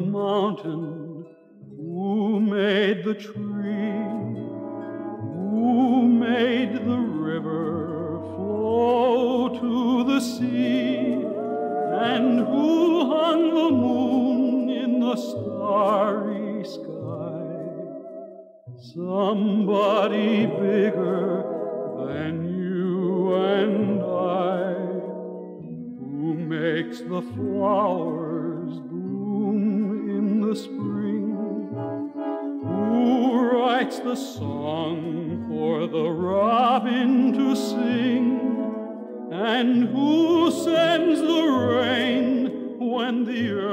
mountain? Who made the tree? Who made the river flow to the sea? And who hung the moon in the starry sky? Somebody bigger than you and I, who makes the flowers bloom writes the song for the robin to sing, and who sends the rain when the earth